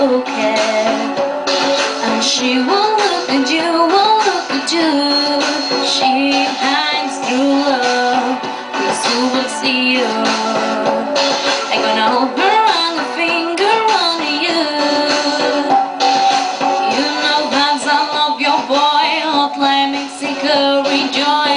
Okay, And she won't look at you, won't look at you. She hides through love Cause who will see you? I'm gonna hold her on the finger on you. You know that's I love your boy. Oh, Hotline Mexico, rejoice.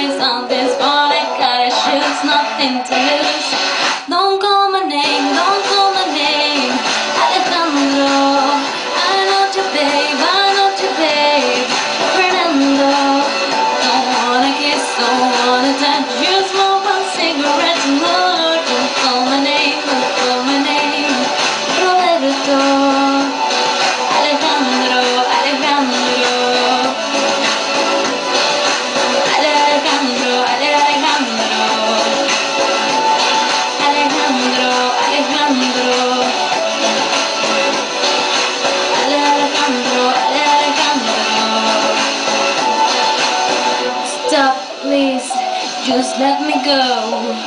Just let me go,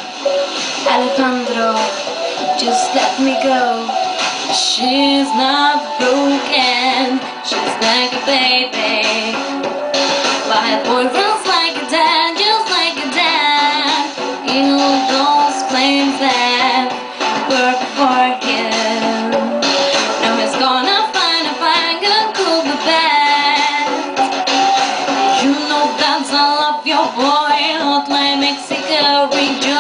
Alejandro. Just let me go. She's not broken. She's like a baby. shall rejoice.